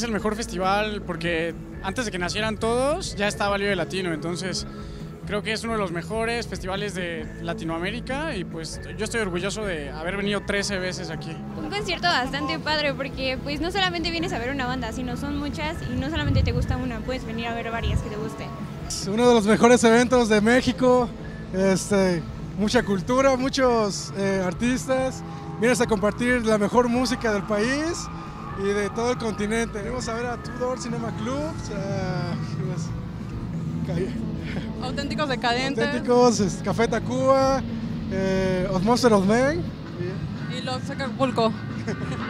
es el mejor festival porque antes de que nacieran todos ya estaba Vive Latino, entonces creo que es uno de los mejores festivales de Latinoamérica y pues yo estoy orgulloso de haber venido 13 veces aquí. Un concierto bastante padre porque pues no solamente vienes a ver una banda, sino son muchas y no solamente te gusta una, puedes venir a ver varias que te gusten. Es uno de los mejores eventos de México, este, mucha cultura, muchos eh, artistas, vienes a compartir la mejor música del país y de todo el continente. Venimos a ver a Tudor Cinema Club, Auténticos Decadentes. Auténticos, es, Café Tacuba, eh, of Men. Y los Acapulco.